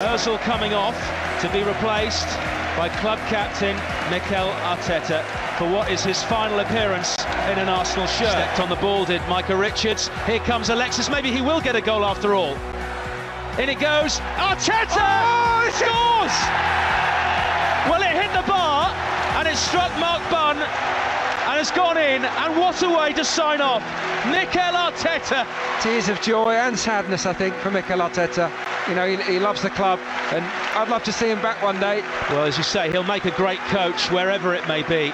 Ozil coming off to be replaced by club captain Mikel Arteta for what is his final appearance in an Arsenal shirt. Stepped on the ball did Micah Richards. Here comes Alexis. Maybe he will get a goal after all. In it goes. Arteta oh, scores! Well, it hit the bar and it struck Mark Bunn and has gone in. And what a way to sign off. Mikel Arteta. Tears of joy and sadness, I think, for Mikel Arteta. You know, he, he, loves the club, and I'd love to see him back one day. Well, as you say, he'll make a great coach wherever it may be.